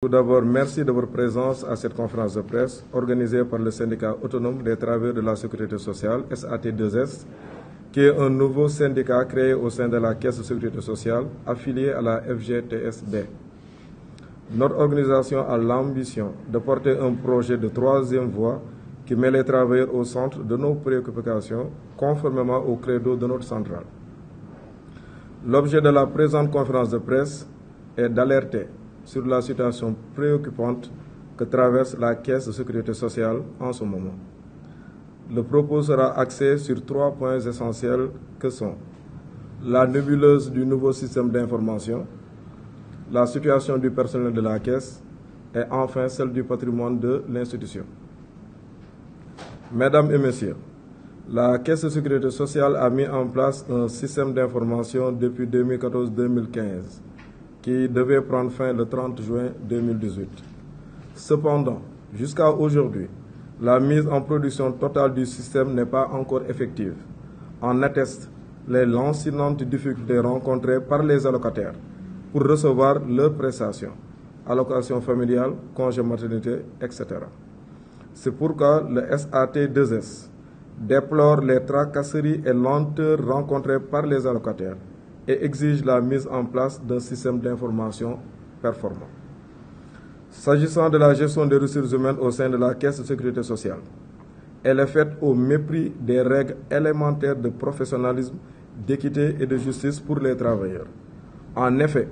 Tout d'abord, merci de votre présence à cette conférence de presse organisée par le syndicat autonome des travailleurs de la sécurité sociale, SAT2S, qui est un nouveau syndicat créé au sein de la Caisse de sécurité sociale affilié à la FGTSB. Notre organisation a l'ambition de porter un projet de troisième voie qui met les travailleurs au centre de nos préoccupations, conformément au credo de notre centrale. L'objet de la présente conférence de presse est d'alerter sur la situation préoccupante que traverse la Caisse de sécurité sociale en ce moment. Le propos sera axé sur trois points essentiels que sont la nébuleuse du nouveau système d'information, la situation du personnel de la Caisse et enfin celle du patrimoine de l'institution. Mesdames et Messieurs, la Caisse de sécurité sociale a mis en place un système d'information depuis 2014-2015 qui devait prendre fin le 30 juin 2018. Cependant, jusqu'à aujourd'hui, la mise en production totale du système n'est pas encore effective. En attestent les lancinantes difficultés rencontrées par les allocataires pour recevoir leurs prestations, allocations familiales, congés maternité, etc. C'est pourquoi le SAT2S déplore les tracasseries et lenteurs rencontrées par les allocataires et exige la mise en place d'un système d'information performant. S'agissant de la gestion des ressources humaines au sein de la Caisse de sécurité sociale, elle est faite au mépris des règles élémentaires de professionnalisme, d'équité et de justice pour les travailleurs. En effet,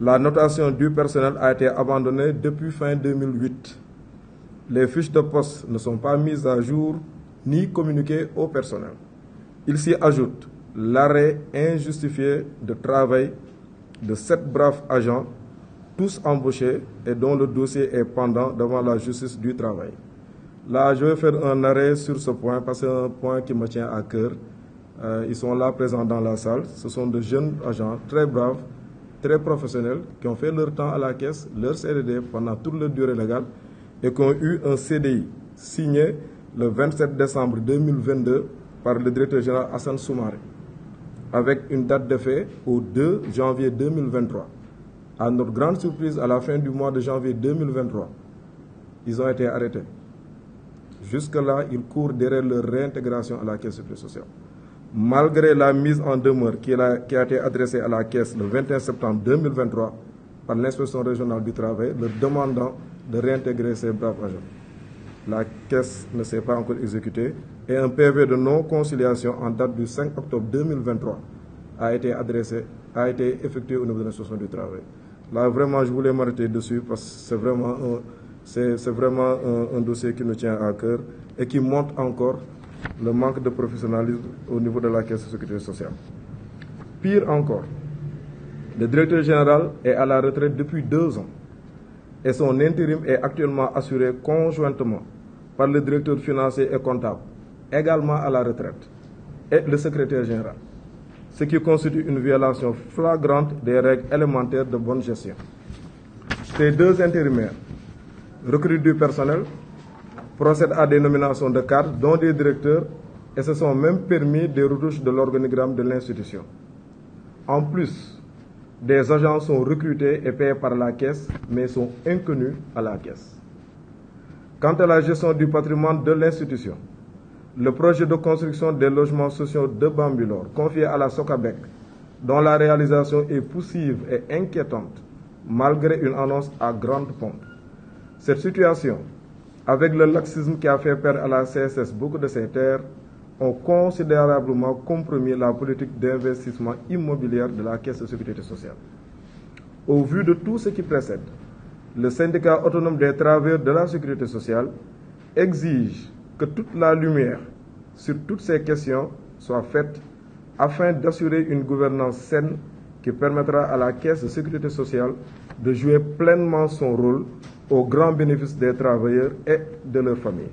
la notation du personnel a été abandonnée depuis fin 2008. Les fiches de poste ne sont pas mises à jour ni communiquées au personnel. Il s'y ajoute l'arrêt injustifié de travail de sept braves agents, tous embauchés et dont le dossier est pendant devant la justice du travail. Là, je vais faire un arrêt sur ce point parce que c'est un point qui me tient à cœur. Euh, ils sont là présents dans la salle. Ce sont de jeunes agents très braves, très professionnels, qui ont fait leur temps à la caisse, leur CDD pendant toute leur durée légale et qui ont eu un CDI signé le 27 décembre 2022 par le directeur général Hassan Soumaré avec une date d'effet au 2 janvier 2023. À notre grande surprise, à la fin du mois de janvier 2023, ils ont été arrêtés. Jusque-là, ils courent derrière leur réintégration à la Caisse de sociale. Malgré la mise en demeure qui a, qui a été adressée à la Caisse le 21 septembre 2023 par l'inspection régionale du travail, leur demandant de réintégrer ces braves agents. La Caisse ne s'est pas encore exécutée et un PV de non-conciliation en date du 5 octobre 2023 a été adressé, a été effectué au niveau de l'institution du travail. Là, vraiment, je voulais m'arrêter dessus parce que c'est vraiment, un, vraiment un, un, dossier qui nous tient à cœur et qui montre encore le manque de professionnalisme au niveau de la Caisse de sécurité sociale. Pire encore, le directeur général est à la retraite depuis deux ans et son intérim est actuellement assuré conjointement par le directeur financier et comptable également à la retraite, et le secrétaire général, ce qui constitue une violation flagrante des règles élémentaires de bonne gestion. Ces deux intérimaires, recrutent du personnel, procèdent à des nominations de cadres, dont des directeurs, et se sont même permis des retouches de l'organigramme de l'institution. En plus, des agents sont recrutés et payés par la caisse, mais sont inconnus à la caisse. Quant à la gestion du patrimoine de l'institution, le projet de construction des logements sociaux de Bambilor, confié à la Socabec, dont la réalisation est poussive et inquiétante, malgré une annonce à grande pompe. Cette situation, avec le laxisme qui a fait perdre à la CSS beaucoup de ses terres, ont considérablement compromis la politique d'investissement immobilier de la Caisse de sécurité sociale. Au vu de tout ce qui précède, le syndicat autonome des travailleurs de la sécurité sociale exige que toute la lumière sur toutes ces questions soit faite afin d'assurer une gouvernance saine qui permettra à la Caisse de sécurité sociale de jouer pleinement son rôle au grand bénéfice des travailleurs et de leurs familles.